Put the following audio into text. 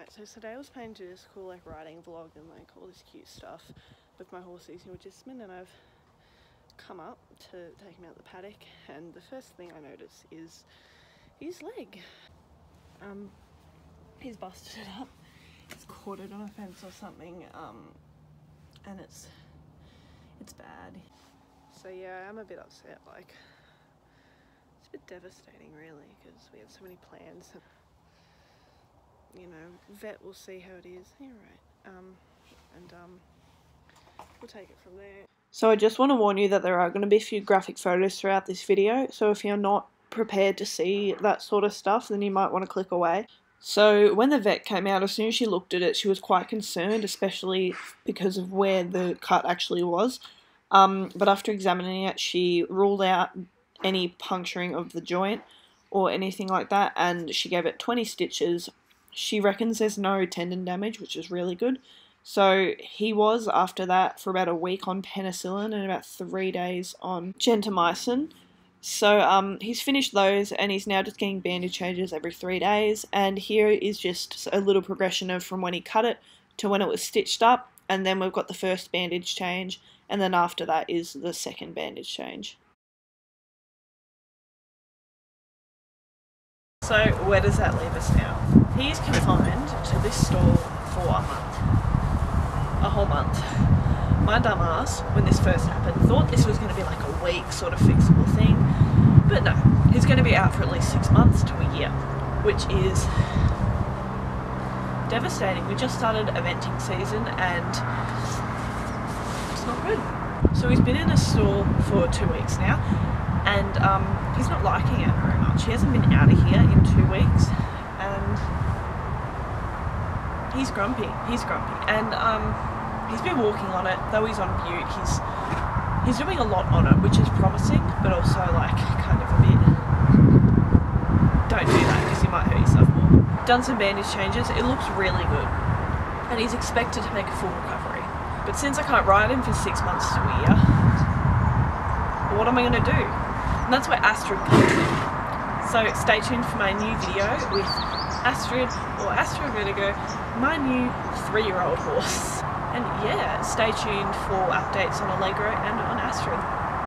Alright, so today I was planning to do this cool like riding vlog and like all this cute stuff with my horses, you know, and I've come up to take him out the paddock and the first thing I notice is his leg. Um, he's busted it up, he's caught it on a fence or something, um, and it's, it's bad. So yeah, I'm a bit upset, like, it's a bit devastating really, because we had so many plans you know, vet will see how it is. You're right. Um, and um, we'll take it from there. So I just want to warn you that there are going to be a few graphic photos throughout this video, so if you're not prepared to see that sort of stuff, then you might want to click away. So when the vet came out, as soon as she looked at it, she was quite concerned, especially because of where the cut actually was. Um, but after examining it, she ruled out any puncturing of the joint or anything like that, and she gave it 20 stitches she reckons there's no tendon damage, which is really good. So he was after that for about a week on penicillin and about three days on gentamicin. So um, he's finished those and he's now just getting bandage changes every three days. And here is just a little progression of from when he cut it to when it was stitched up. And then we've got the first bandage change. And then after that is the second bandage change. So where does that leave us now? He's confined to this stall for a month. A whole month. My dumbass, when this first happened, thought this was going to be like a week sort of fixable thing. But no, he's going to be out for at least six months to a year, which is devastating. We just started eventing season and it's not good. So he's been in a stall for two weeks now and um, he's not liking it very much. He hasn't been out of here in two weeks, and grumpy. He's grumpy, and um, he's been walking on it. Though he's on bute, he's he's doing a lot on it, which is promising, but also like kind of a bit. Don't do that because you might hurt yourself more. Done some bandage changes. It looks really good, and he's expected to make a full recovery. But since I can't ride him for six months to a year, what am I going to do? And that's where Astrid comes in. So stay tuned for my new video with Astrid or Astro Vertigo, my new three-year-old horse. And yeah, stay tuned for updates on Allegro and on Astrid.